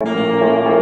Música